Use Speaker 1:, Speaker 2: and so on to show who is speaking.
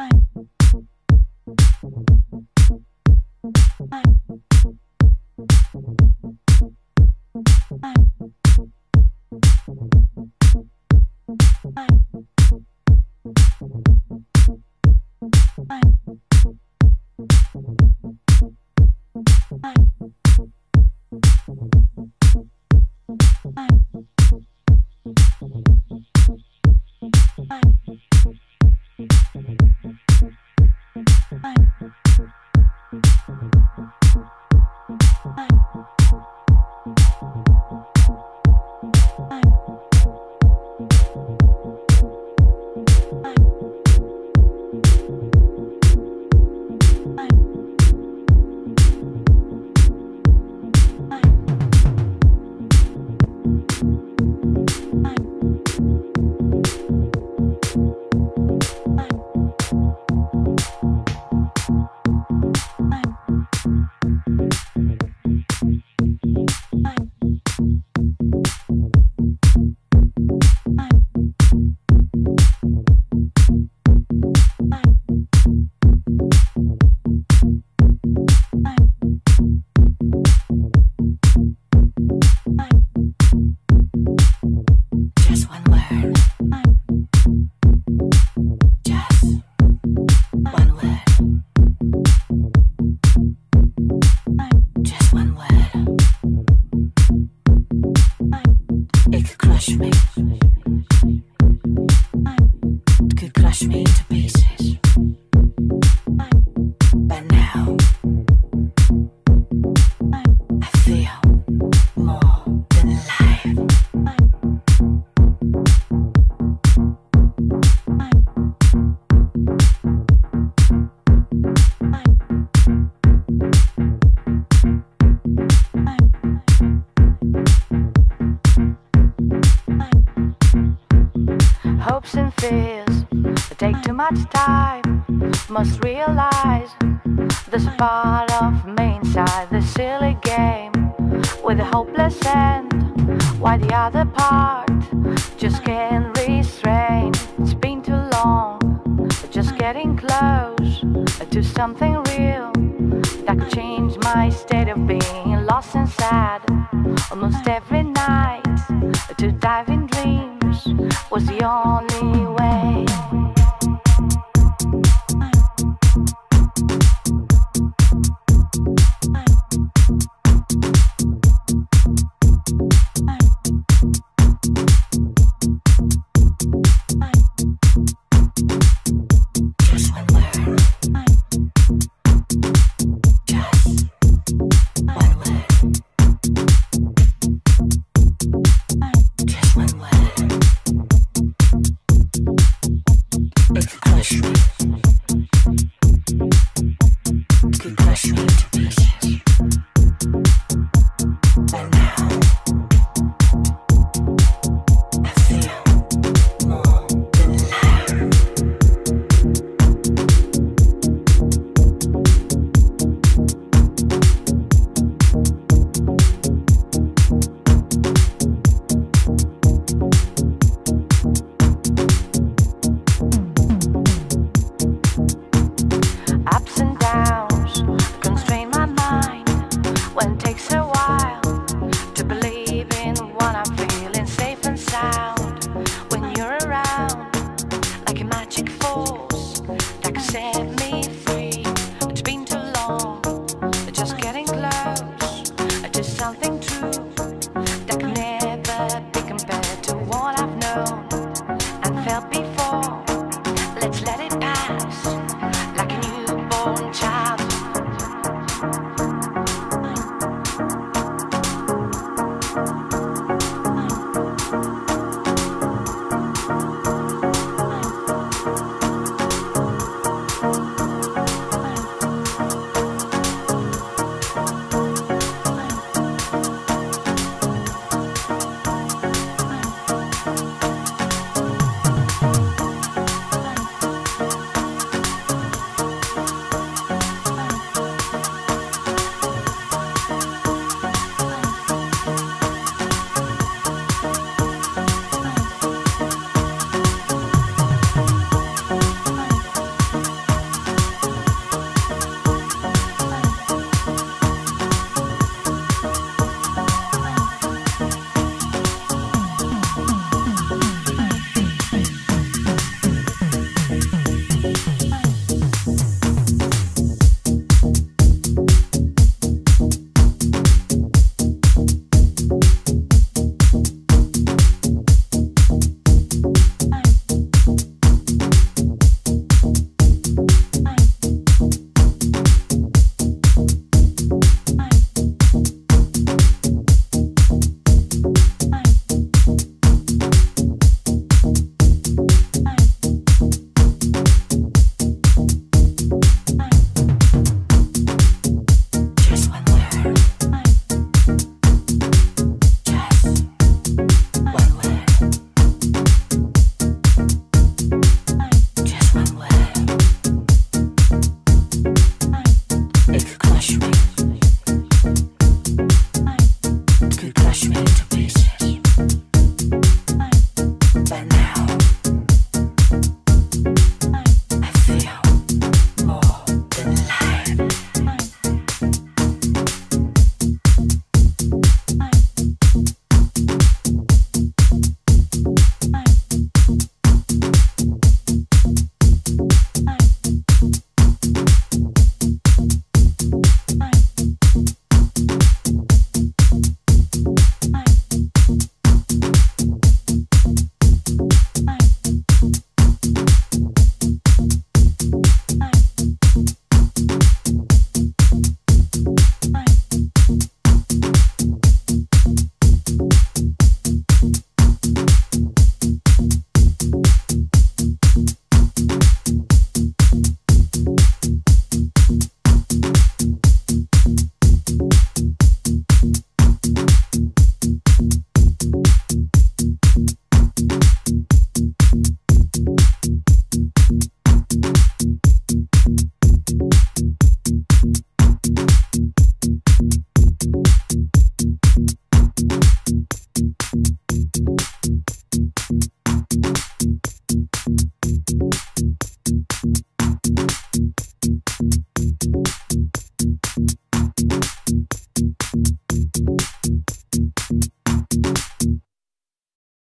Speaker 1: Bye. Push me. hopes and fears that take too much time. Must realize this part of me inside the silly game with a hopeless end. Why the other part just can't restrain? It's been too long, just getting close to something real that could change my state of being. Lost and sad almost every night to dive in dreams was the only